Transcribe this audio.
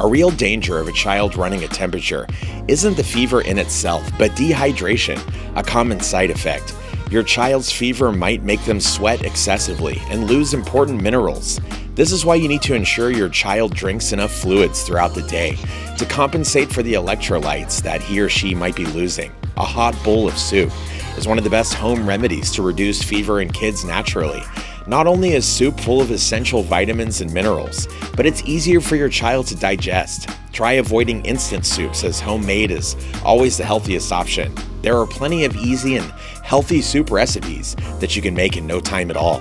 A real danger of a child running a temperature isn't the fever in itself, but dehydration, a common side effect. Your child's fever might make them sweat excessively and lose important minerals. This is why you need to ensure your child drinks enough fluids throughout the day to compensate for the electrolytes that he or she might be losing. A hot bowl of soup is one of the best home remedies to reduce fever in kids naturally. Not only is soup full of essential vitamins and minerals, but it's easier for your child to digest. Try avoiding instant soups as homemade is always the healthiest option. There are plenty of easy and healthy soup recipes that you can make in no time at all.